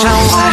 伤害，